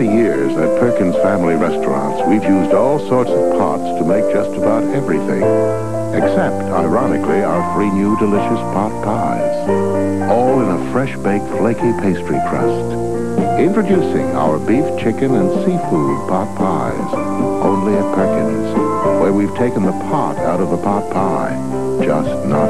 Years at Perkins family restaurants, we've used all sorts of pots to make just about everything. Except, ironically, our three new delicious pot pies. All in a fresh-baked flaky pastry crust. Introducing our beef, chicken, and seafood pot pies. Only at Perkins, where we've taken the pot out of the pot pie, just not.